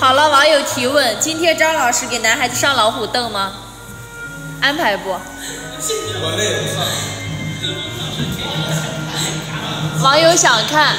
好了，网友提问：今天张老师给男孩子上老虎凳吗？安排不？网友想看。